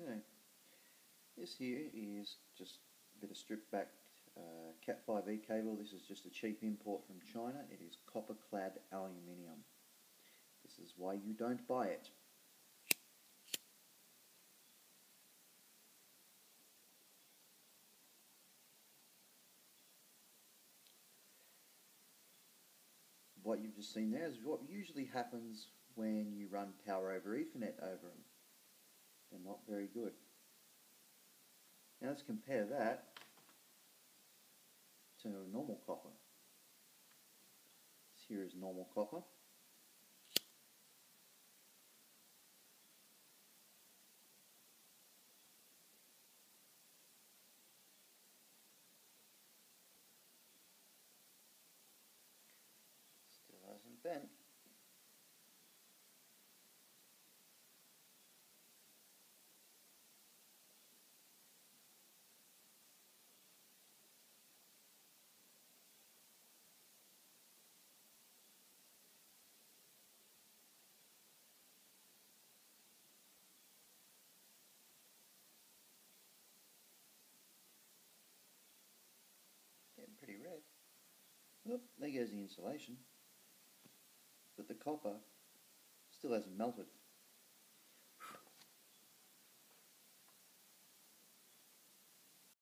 Okay, this here is just a bit of stripped back uh, Cat 5e cable. This is just a cheap import from China. It is copper clad aluminium. This is why you don't buy it. What you've just seen there is what usually happens when you run power over Ethernet over them. They're not very good. Now let's compare that to normal copper. This here is normal copper. Still hasn't bent. Oop, there goes the insulation. But the copper still hasn't melted.